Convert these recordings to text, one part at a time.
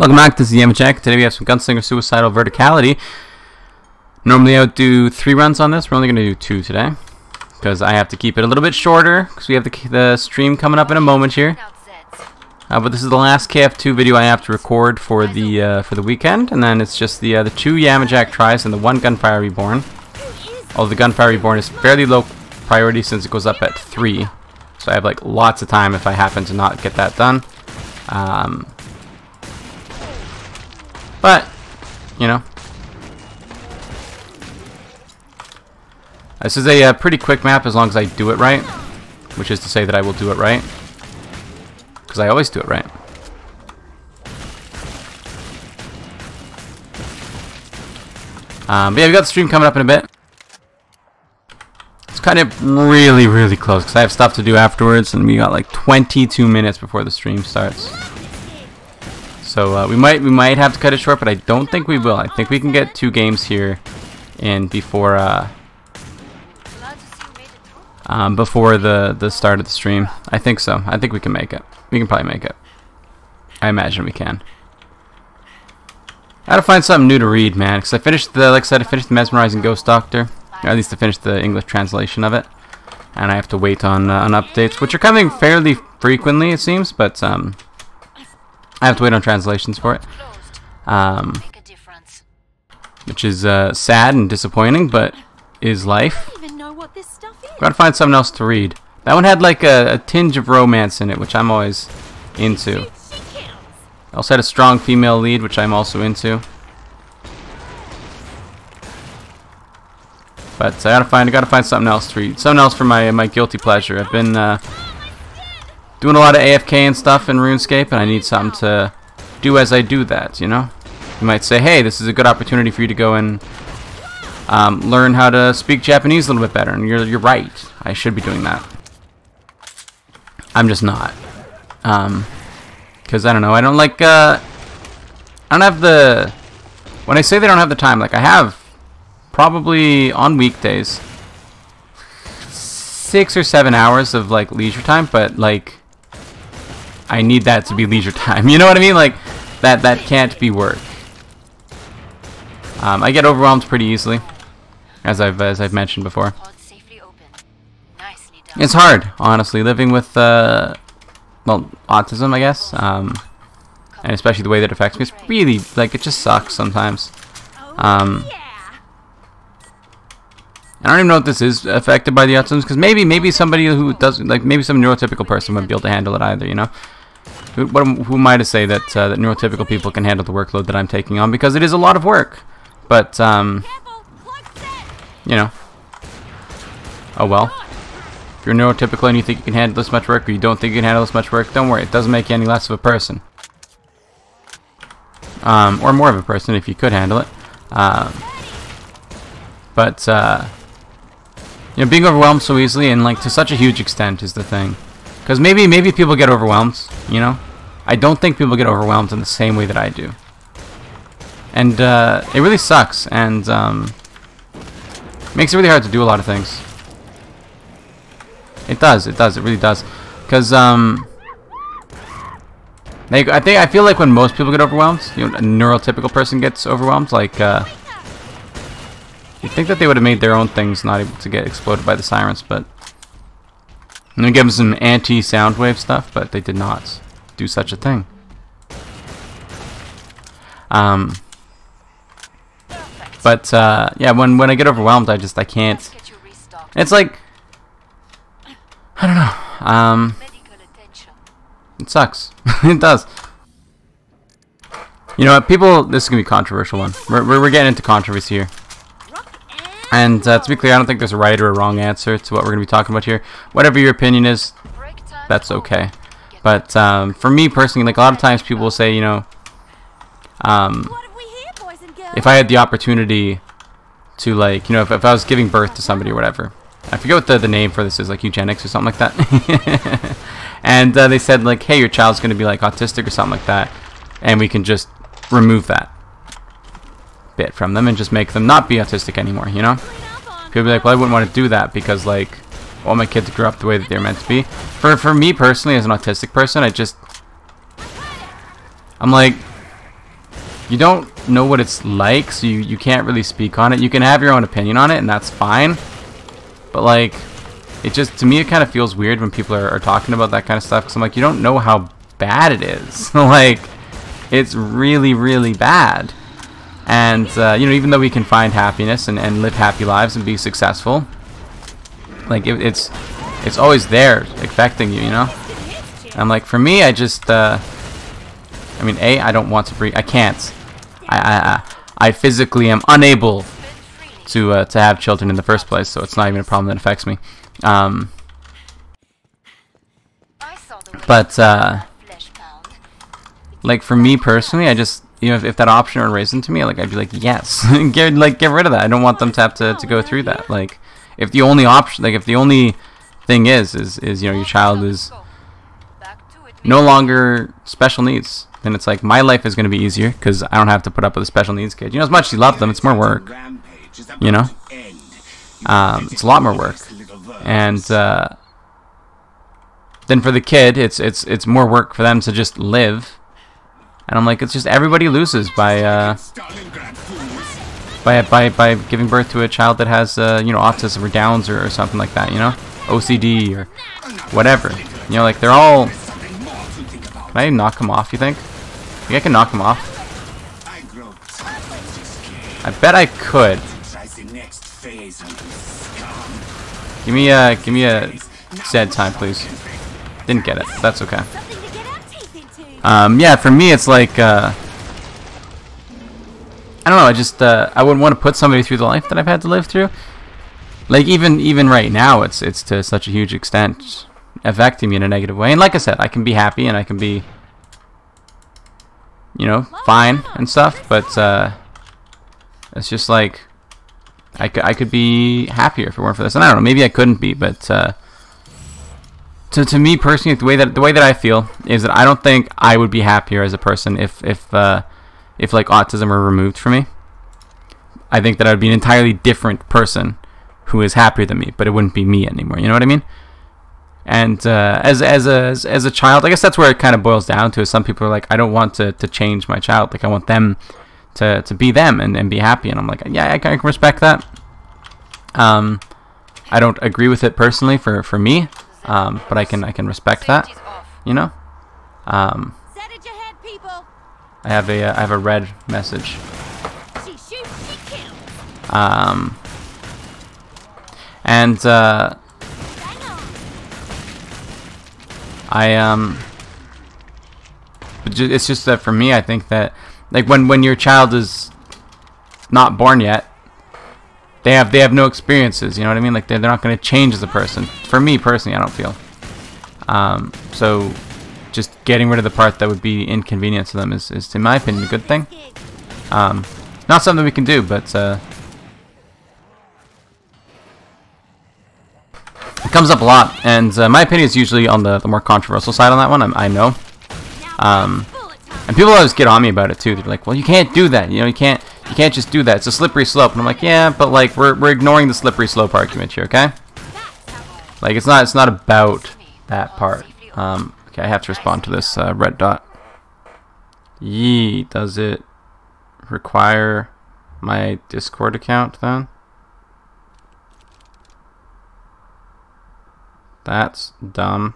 Welcome back, this is Yamajac. Today we have some Gunslinger Suicidal Verticality. Normally I would do three runs on this, we're only going to do two today. Because I have to keep it a little bit shorter, because we have the, the stream coming up in a moment here. Uh, but this is the last KF2 video I have to record for the uh, for the weekend, and then it's just the uh, the two Yamajac tries and the one Gunfire Reborn. Although the Gunfire Reborn is fairly low priority since it goes up at 3. So I have like lots of time if I happen to not get that done. Um, but, you know. This is a uh, pretty quick map as long as I do it right. Which is to say that I will do it right. Because I always do it right. Um, but yeah, we got the stream coming up in a bit. It's kind of really, really close because I have stuff to do afterwards, and we got like 22 minutes before the stream starts. So uh, we might we might have to cut it short, but I don't think we will. I think we can get two games here in before uh, um, before the the start of the stream. I think so. I think we can make it. We can probably make it. I imagine we can. I gotta find something new to read, man. Because I finished the, like I said, I finished the Mesmerizing Ghost Doctor. Or at least I finished the English translation of it. And I have to wait on, uh, on updates, which are coming fairly frequently, it seems. But um, I have to wait on translations for it. Um, which is uh, sad and disappointing, but is life. Gotta find something else to read. That one had like a, a tinge of romance in it, which I'm always into. Also had a strong female lead, which I'm also into. But I gotta find, I gotta find something else to read. Something else for my my guilty pleasure. I've been uh, doing a lot of AFK and stuff in RuneScape, and I need something to do as I do that. You know, you might say, hey, this is a good opportunity for you to go and um, learn how to speak Japanese a little bit better, and you're you're right. I should be doing that. I'm just not. Um, because I don't know. I don't like. Uh, I don't have the. When I say they don't have the time, like I have, probably on weekdays, six or seven hours of like leisure time, but like. I need that to be leisure time. You know what I mean? Like that. That can't be work. Um, I get overwhelmed pretty easily, as I've as I've mentioned before. It's hard, honestly, living with uh, well, autism, I guess, um, and especially the way that affects me. It's really, like, it just sucks sometimes. Um, I don't even know if this is affected by the autism, because maybe, maybe somebody who doesn't, like, maybe some neurotypical person wouldn't be able to handle it either, you know? Who, am I to say that, uh, that neurotypical people can handle the workload that I'm taking on, because it is a lot of work. But, um, you know, oh well. If you're neurotypical and you think you can handle this much work, or you don't think you can handle this much work, don't worry. It doesn't make you any less of a person. Um, or more of a person if you could handle it. Um, but, uh, you know, being overwhelmed so easily and, like, to such a huge extent is the thing. Because maybe, maybe people get overwhelmed, you know? I don't think people get overwhelmed in the same way that I do. And, uh, it really sucks, and, um, makes it really hard to do a lot of things. It does. It does. It really does. Because um, like I think I feel like when most people get overwhelmed, you know, a neurotypical person gets overwhelmed, like uh, you think that they would have made their own things not able to get exploded by the sirens, but and they give them some anti-soundwave stuff, but they did not do such a thing. Um, but uh, yeah, when when I get overwhelmed, I just I can't. It's like I don't know. Um, it sucks. it does. You know what? People, this is gonna be a controversial one. We're we're, we're getting into controversy here. And uh, to be clear, I don't think there's a right or a wrong answer to what we're gonna be talking about here. Whatever your opinion is, that's okay. But um, for me personally, like a lot of times, people will say, you know, um, if I had the opportunity to like, you know, if, if I was giving birth to somebody or whatever, I forget what the, the name for this is, like eugenics or something like that. and uh, they said like, hey, your child's going to be like autistic or something like that, and we can just remove that bit from them and just make them not be autistic anymore, you know? People be like, well, I wouldn't want to do that because like all my kids grew up the way that they're meant to be. For for me personally, as an autistic person, I just I'm like, you don't know what it's like, so you, you can't really speak on it. You can have your own opinion on it, and that's fine. But, like, it just, to me, it kind of feels weird when people are, are talking about that kind of stuff, because I'm like, you don't know how bad it is. like, it's really, really bad. And, uh, you know, even though we can find happiness and, and live happy lives and be successful, like, it, it's, it's always there affecting you, you know? I'm like, for me, I just, uh, I mean, A, I don't want to breathe. I can't. I, I, I physically am unable to uh, to have children in the first place, so it's not even a problem that affects me. Um, but uh, like for me personally, I just you know if, if that option were raised to me, like I'd be like yes, get like get rid of that. I don't want them to have to, to go through that. Like if the only option, like if the only thing is is is you know your child is no longer special needs then it's like my life is going to be easier because I don't have to put up with a special needs kid. You know, as much as you love them, it's more work. You know, um, it's a lot more work, and uh, then for the kid, it's it's it's more work for them to just live. And I'm like, it's just everybody loses by uh, by by by giving birth to a child that has uh, you know autism or Downs or, or something like that. You know, OCD or whatever. You know, like they're all. Can I knock him off? You think? Think I can knock him off? I bet I could. Give me a give me a dead time, please. Didn't get it. That's okay. Um, yeah, for me, it's like uh, I don't know. I just uh, I wouldn't want to put somebody through the life that I've had to live through. Like even even right now, it's it's to such a huge extent affecting me in a negative way. And like I said, I can be happy and I can be you know, fine and stuff, but uh, it's just like I could, I could be happier if it weren't for this. And I don't know, maybe I couldn't be, but uh, to, to me personally, the way that the way that I feel is that I don't think I would be happier as a person if if uh, if like autism were removed from me. I think that I would be an entirely different person who is happier than me, but it wouldn't be me anymore. You know what I mean? And uh, as as a as, a child, I guess that's where it kind of boils down to. Is some people are like, I don't want to, to change my child. Like I want them to, to be them and, and be happy. And I'm like, yeah, I, I can respect that. Um, I don't agree with it personally for for me, um, but I can I can respect that. You know. Um, I have a uh, I have a red message. Um, and uh, I um it's just that for me I think that like when when your child is not born yet they have they have no experiences you know what I mean like they're, they're not going to change as a person for me personally I don't feel um, so just getting rid of the part that would be inconvenient to them is, is in my opinion a good thing um, not something we can do but uh, It comes up a lot, and uh, my opinion is usually on the, the more controversial side on that one, I, I know. Um, and people always get on me about it too. They're like, well, you can't do that. You know, you can't you can't just do that. It's a slippery slope. And I'm like, yeah, but like we're, we're ignoring the slippery slope argument here, okay? Like it's not it's not about that part. Um, okay, I have to respond to this uh, red dot. Yee, does it require my Discord account then? That's dumb.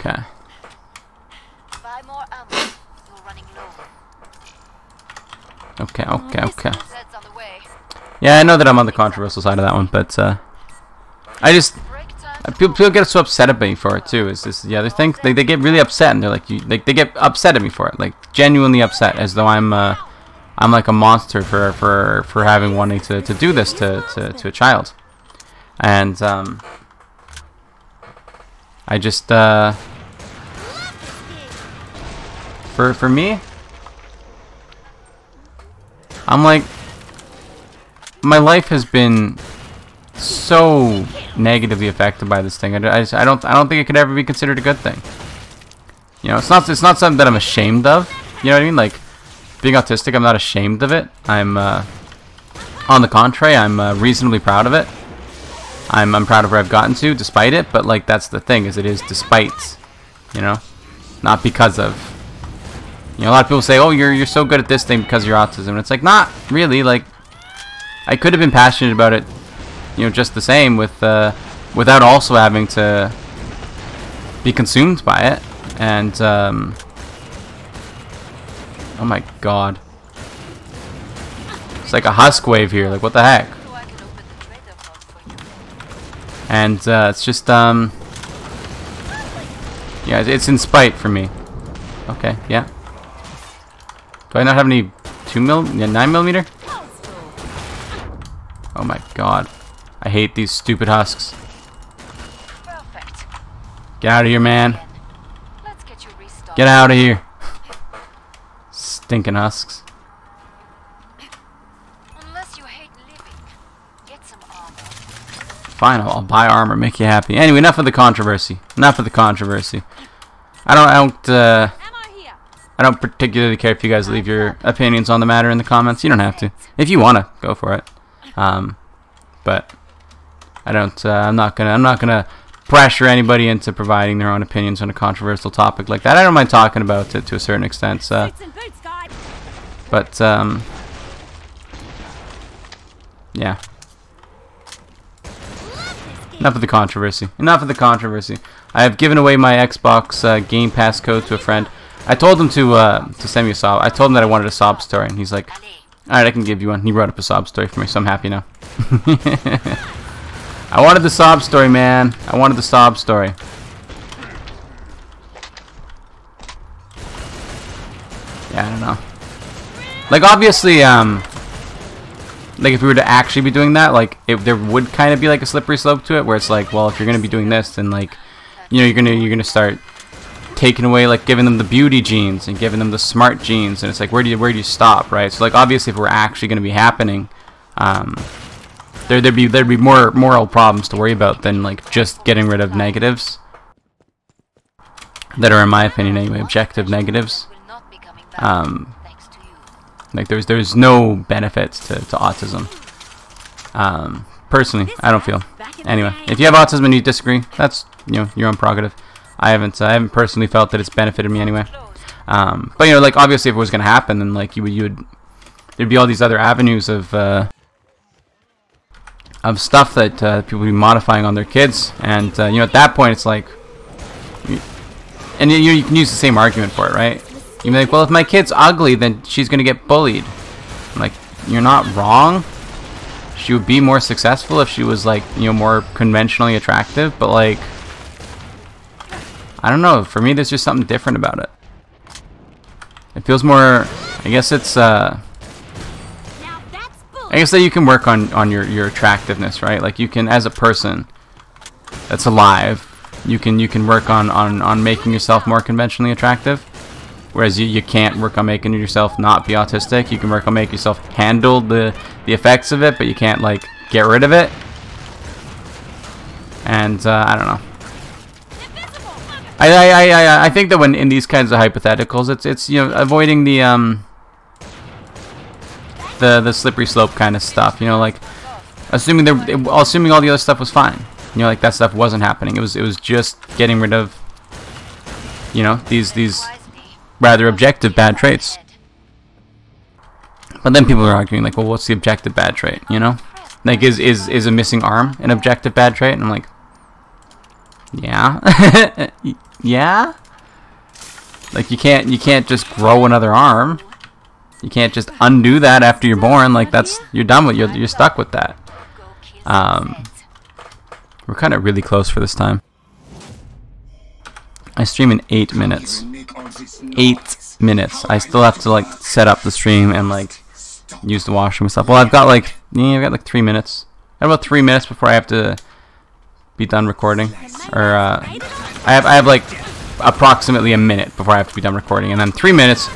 Okay. Okay, okay, okay. Yeah, I know that I'm on the controversial side of that one, but uh, I just people, people get so upset at me for it too. Is this the other thing? They, they get really upset and they're like, you, they, they get upset at me for it, like genuinely upset, as though I'm uh, I'm like a monster for for for having wanting to to do this to to, to a child, and um, I just uh, for for me, I'm like my life has been so negatively affected by this thing. I, just, I don't I don't think it could ever be considered a good thing. You know, it's not it's not something that I'm ashamed of. You know what I mean? Like being autistic, I'm not ashamed of it. I'm, uh, on the contrary, I'm uh, reasonably proud of it. I'm, I'm proud of where I've gotten to, despite it. But like, that's the thing, is it is despite You know, not because of. You know, a lot of people say, "Oh, you're you're so good at this thing because of your autism." And it's like, not really. Like, I could have been passionate about it, you know, just the same with uh, without also having to be consumed by it. And um, oh my god, it's like a husk wave here. Like, what the heck? And uh, it's just um, yeah, it's in spite for me. Okay, yeah. Do I not have any two mil, yeah, nine millimeter? Oh my god. I hate these stupid husks. Get out of here, man. Get out of here. Stinking husks. Fine, I'll, I'll, buy armor, make you happy. Anyway, enough of the controversy. Enough of the controversy. I don't, I don't, uh, I don't particularly care if you guys leave your opinions on the matter in the comments. You don't have to. If you wanna, go for it. Um, but I don't. Uh, I'm not gonna. I'm not gonna pressure anybody into providing their own opinions on a controversial topic like that. I don't mind talking about it to a certain extent. So. But um, yeah. Enough of the controversy. Enough of the controversy. I have given away my Xbox uh, Game Pass code to a friend. I told him to uh, to send me a sob. I told him that I wanted a sob story, and he's like, "All right, I can give you one." He wrote up a sob story for me, so I'm happy now. I wanted the sob story, man. I wanted the sob story. Yeah, I don't know. Like, obviously, um, like if we were to actually be doing that, like, it, there would kind of be like a slippery slope to it, where it's like, well, if you're gonna be doing this, then like, you know, you're gonna you're gonna start taking away like giving them the beauty genes and giving them the smart genes and it's like where do you where do you stop right? So like obviously if we're actually going to be happening um, there there'd be there'd be more moral problems to worry about than like just getting rid of negatives that are in my opinion anyway objective negatives. Um, like there's there's no benefits to, to autism. Um, personally I don't feel. Anyway if you have autism and you disagree that's you know your own prerogative I haven't I haven't personally felt that it's benefited me anyway. Um, but you know, like obviously, if it was gonna happen, then like you would you would there'd be all these other avenues of uh, of stuff that uh, people would be modifying on their kids, and uh, you know at that point it's like, and you you can use the same argument for it, right? You'd be like, well, if my kid's ugly, then she's gonna get bullied. I'm like, you're not wrong. She would be more successful if she was like you know more conventionally attractive, but like I don't know. For me, there's just something different about it. It feels more. I guess it's. Uh, I guess that you can work on on your your attractiveness, right? Like you can, as a person that's alive, you can you can work on on on making yourself more conventionally attractive. Whereas you, you can't work on making yourself not be autistic. You can work on making yourself handle the the effects of it, but you can't like get rid of it. And uh, I don't know. I, I, I, I think that when in these kinds of hypotheticals, it's it's you know avoiding the um the the slippery slope kind of stuff. You know, like assuming there, assuming all the other stuff was fine. You know, like that stuff wasn't happening. It was it was just getting rid of you know these these rather objective bad traits. But then people are arguing like, well, what's the objective bad trait? You know, like is is is a missing arm an objective bad trait? And I'm like, yeah. Yeah? Like you can't you can't just grow another arm. You can't just undo that after you're born. Like that's you're done with you're you're stuck with that. Um, we're kind of really close for this time. I stream in eight minutes. Eight minutes. I still have to like set up the stream and like use the washroom and stuff. Well, I've got like yeah, I've got like three minutes. I have about three minutes before I have to be done recording, or uh, I have I have like approximately a minute before I have to be done recording, and then three minutes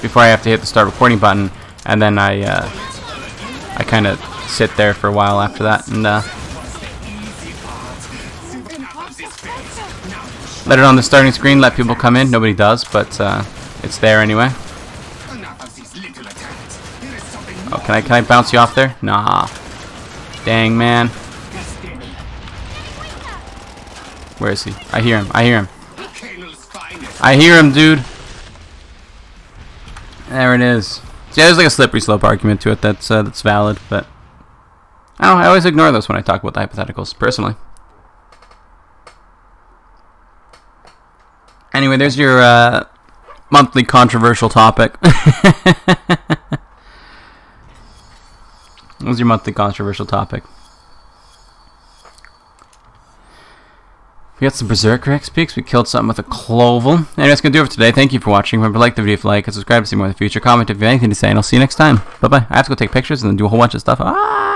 before I have to hit the start recording button, and then I uh, I kind of sit there for a while after that and uh, let it on the starting screen, let people come in. Nobody does, but uh, it's there anyway. Oh, can I can I bounce you off there? Nah. Dang man. Where is he? I hear him. I hear him. I hear him, dude. There it is. See, there's like a slippery slope argument to it that's uh, that's valid, but I don't know, I always ignore those when I talk about the hypotheticals, personally. Anyway, there's your uh, monthly controversial topic. What was your monthly controversial topic? We got some Berserker XP We killed something with a Crovel. Anyway, that's going to do it for today. Thank you for watching. Remember, to like the video if you like, and subscribe to see more in the future. Comment if you have anything to say, and I'll see you next time. Bye-bye. I have to go take pictures and then do a whole bunch of stuff. Ah!